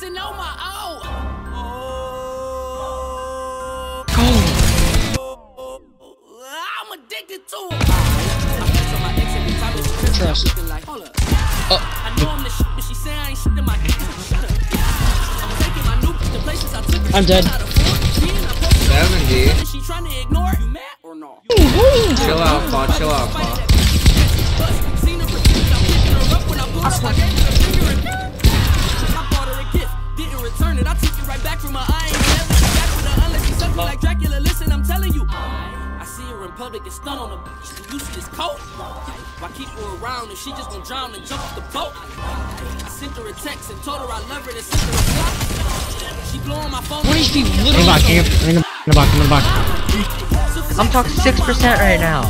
flexing on my own. I'm addicted to it. Trust. Hold. I know I'm the shit, but she say I ain't shit in my. Shut up. I'm taking my new bitch places I took her. I'm dead. Out of four, me and I posted 70. She trying to ignore. You mad or no? Chill out, Paul. Chill out, Paul. Suck me like Dracula. Listen, I'm telling you. I see her in public and stun on the beach. Do you see this coat? Why keep her around and she just gonna drown and jump off the boat? I sent her a text and told her I love her and sent her a flop. She blowing my phone. One HP In the literally. box, in the, in the, in the box, in the box. I'm talking 6% right now.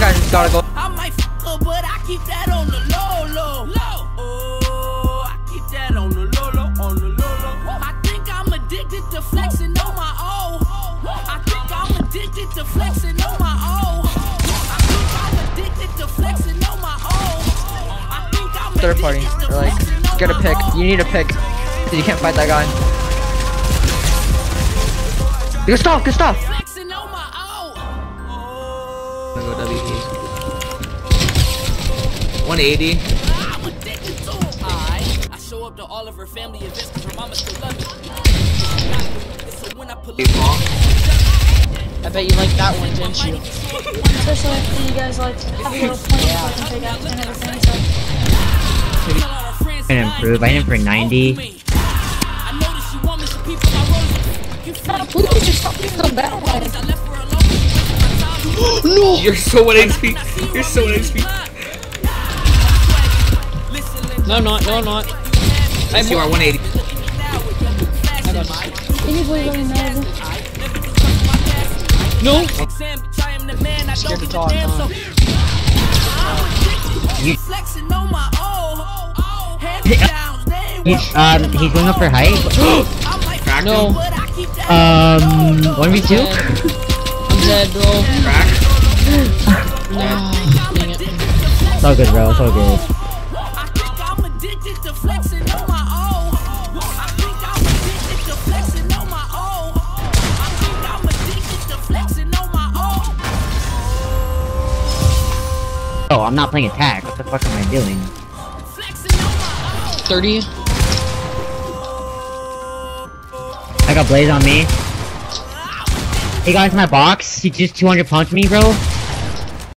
Guys, just gotta go. I might f her, but I keep that on the low, low. Addicted to flexing on my own. I think I'm addicted to flexing on my own. I think I'm Third party. addicted to They're like, get a pick. You need a pick. Cause you can't fight that guy. Good stuff, good stuff. Flexing on my own. Go WP. 180. I'm addicted to it. I, I show up to all of her family events because her mama still love me. So when I pull Hey, up, Paul. I bet you liked that one, didn't you? Especially after you guys like have a little point so I can pick out and everything. So tell all her friends Can improve. I ain't hit for 90. off me. You want me, so people my roles. You feel please just stop being so bad. I left her alone. She wasted my time. no. You're so 1 HP. You're so 1 HP. No, I'm not. No, I'm not. Yes, you are 180. I got you. Can you believe I'm mad? No. Scared to talk, huh? You- Flexing on my own. Hands down, they ain't He's, um, he's going up for height. I might Cracked No. him. but I keep that Um, 1v2? I'm dead, bro. Crack. No. Dang it. It's all good, bro. It's all good. Oh, I'm not playing attack. What the fuck am I doing? Flexing on my own. 30. I got Blaze on me. He got into my box. He just 200 pumped me, bro.